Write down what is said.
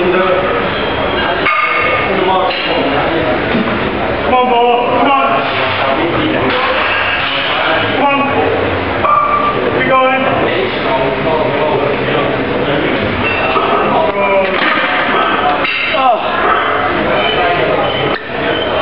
in the